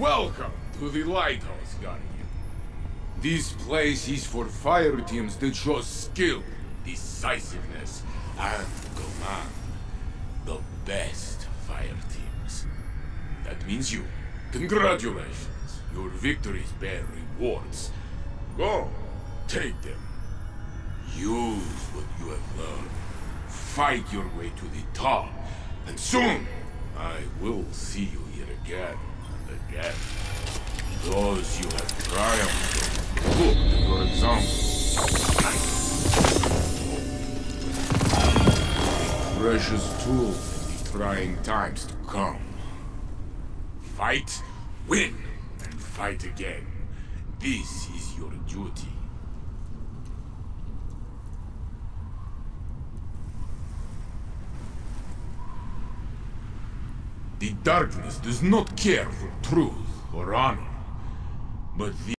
to the lighthouse, Guardian. This place is for fire teams that show skill, decisiveness, and command. The best fire teams. That means you. Congratulations. Your victories bear rewards. Go. Take them. Use what you have learned. Fight your way to the top. And soon, I will see you here again again. Those you have triumphed over, your example. Precious tool in trying times to come. Fight, win, and fight again. This is your duty. The darkness does not care for truth or honor, but the